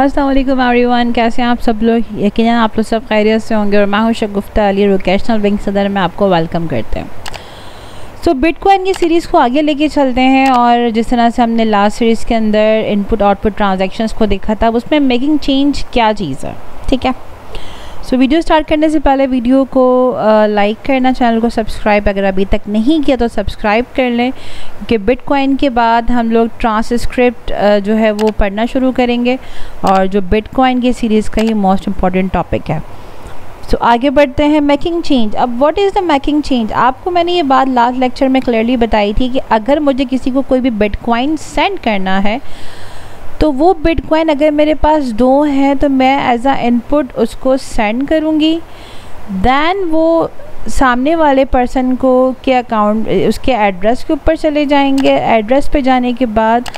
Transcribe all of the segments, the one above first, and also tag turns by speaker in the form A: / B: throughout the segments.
A: अस्सलाम एवरीवन कैसे हैं आप सब लोग? यकीन आप लोग सब खैरियत से होंगे और मैं हूँ शगुफ्ता अली रोकेशनल बैंक सदर में आपको वेलकम करते हैं। सो बिटकॉइन की सीरीज़ को आगे लेके चलते हैं और जिस तरह से हमने लास्ट सीरीज़ के अंदर इनपुट आउटपुट ट्रांजेक्शन को देखा था, उसमें मेकिंग चेंज क्या चीज़ है? ठीक है? सो वीडियो स्टार्ट करने से पहले वीडियो को लाइक करना चैनल को सब्सक्राइब अगर अभी तक नहीं किया तो सब्सक्राइब कर लें। क्योंकि बिटकॉइन के बाद हम लोग ट्रांसक्रिप्ट जो है वो पढ़ना शुरू करेंगे। और जो बिटकॉइन की सीरीज़ का ही मोस्ट इंपॉर्टेंट टॉपिक है। सो so, आगे बढ़ते हैं मेकिंग चेंज अब what is the making change आपको मैंने ये बात लास्ट लेक्चर में क्लियरली बताई थी कि अगर मुझे किसी को कोई भी बिटकॉइन सेंड करना है तो वो बिटकॉइन अगर मेरे पास दो हैं तो मैं एज आ इनपुट उसको सेंड करूँगी। दैन वो सामने वाले पर्सन को, के अकाउंट उसके एड्रेस के ऊपर चले जाएँगे। एड्रेस पे जाने के बाद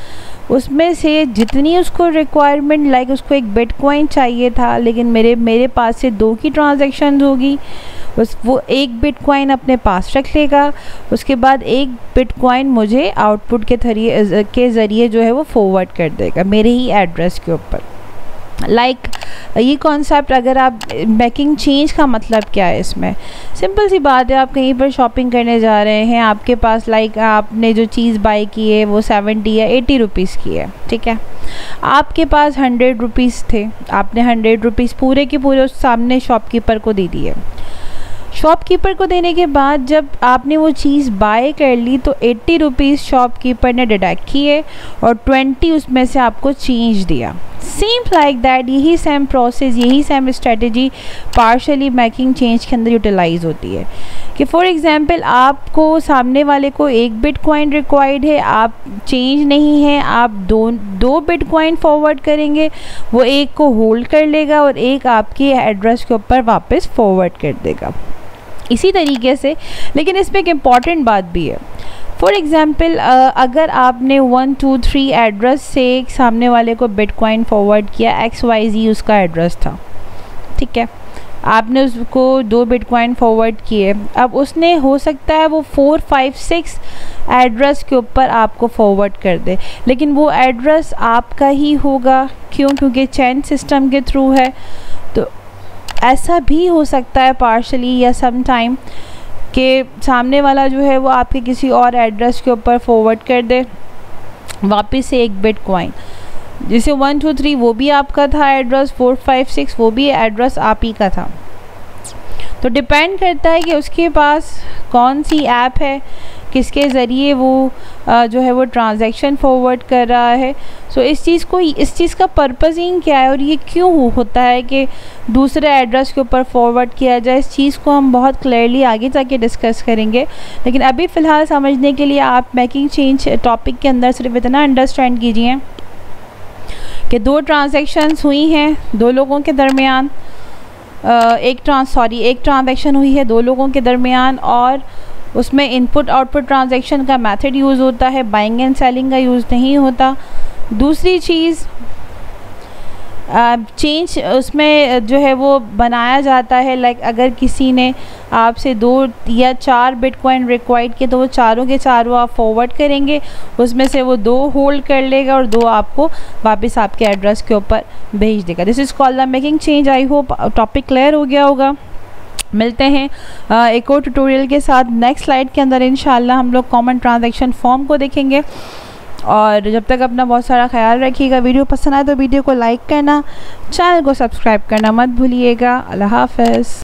A: उसमें से जितनी उसको रिक्वायरमेंट लाइक उसको एक बिटकॉइन चाहिए था, लेकिन मेरे मेरे पास से दो की ट्रांजेक्शन होगी। उस वो एक बिटकॉइन अपने पास रख लेगा। उसके बाद एक बिटकॉइन मुझे आउटपुट के थरिए के ज़रिए जो है वो फॉरवर्ड कर देगा मेरे ही एड्रेस के ऊपर। लाइक like, ये कॉन्सेप्ट अगर आप मेकिंग चेंज का मतलब क्या है इसमें? सिंपल सी बात है आप कहीं पर शॉपिंग करने जा रहे हैं आपके पास लाइक like, आपने जो चीज़ बाई की है वो सेवेंटी या एटी रुपीज़ की है ठीक है? आपके पास हंड्रेड रुपीज़ थे आपने हंड्रेड रुपीज़ पूरे के पूरे उस सामने शॉपकीपर को दे दिए। शॉपकीपर को देने के बाद जब आपने वो चीज़ बाय कर ली तो एट्टी रुपीज़ शॉपकीपर ने डिडक्ट किए और ट्वेंटी उसमें से आपको चेंज दिया। सेम लाइक दैट यही सेम प्रोसेस यही same strategy partially making change के अंदर यूटिलाइज होती है। कि फॉर एग्ज़ाम्पल आपको सामने वाले को एक बिट कॉइन रिक्वायर्ड है, आप चेंज नहीं है, आप दो दो बिट कॉइन फॉरवर्ड करेंगे, वो एक को होल्ड कर लेगा और एक आपके एड्रेस के ऊपर वापस फॉरवर्ड कर देगा। इसी तरीके से, लेकिन इसमें एक इंपॉर्टेंट बात भी है। फॉर एग्ज़ाम्पल अगर आपने वन टू थ्री एड्रेस से सामने वाले को बिटकॉइन फॉरवर्ड किया एक्स वाई जी उसका एड्रेस था। ठीक है? आपने उसको दो बिटकॉइन फॉरवर्ड किए। अब उसने, हो सकता है वो फोर फाइव सिक्स एड्रेस के ऊपर आपको फॉरवर्ड कर दे। लेकिन वो एड्रेस आपका ही होगा। क्यों? क्योंकि चैन सिस्टम के थ्रू है। ऐसा भी हो सकता है पार्शली या सम टाइम कि सामने वाला जो है वो आपके किसी और एड्रेस के ऊपर फॉरवर्ड कर दे, वापस से एक बिट कॉइन जैसे वन टू थ्री वो भी आपका था एड्रेस फोर फाइव सिक्स वो भी एड्रेस आप ही का था। तो डिपेंड करता है कि उसके पास कौन सी ऐप है किसके ज़रिए वो आ, जो है वो ट्रांजैक्शन फॉरवर्ड कर रहा है। सो so, इस चीज़ को इस चीज़ का पर्पज़ ही क्या है और ये क्यों होता है कि दूसरे एड्रेस के ऊपर फॉरवर्ड किया जाए? इस चीज़ को हम बहुत क्लियरली आगे जाके डिस्कस करेंगे। लेकिन अभी फ़िलहाल समझने के लिए आप मेकिंग चेंज टॉपिक के अंदर सिर्फ़ इतना अंडरस्टैंड कीजिए कि दो ट्रांजेक्शन्स हुई हैं दो लोगों के दरमियान। एक ट्रांस सॉरी एक ट्रांजेक्शन हुई है दो लोगों के दरमियान और उसमें इनपुट आउटपुट ट्रांजैक्शन का मेथड यूज़ होता है बाइंग एंड सेलिंग का यूज़ नहीं होता। दूसरी चीज़ चेंज उसमें जो है वो बनाया जाता है लाइक अगर किसी ने आपसे दो या चार बिटकॉइन रिक्वायर्ड किए तो वो चारों के चारों आप फॉरवर्ड करेंगे, उसमें से वो दो होल्ड कर लेगा और दो आपको वापस आपके एड्रेस के ऊपर भेज देगा। This is call the making change I hope topic clear हो गया होगा। मिलते हैं। आ, एक और ट्यूटोरियल के साथ नेक्स्ट स्लाइड के अंदर इन हम लोग कॉमन ट्रांजेक्शन फॉर्म को देखेंगे। और जब तक अपना बहुत सारा ख्याल रखिएगा वीडियो पसंद आए तो वीडियो को लाइक करना चैनल को सब्सक्राइब करना मत भूलिएगा। अल्लाह हाफ़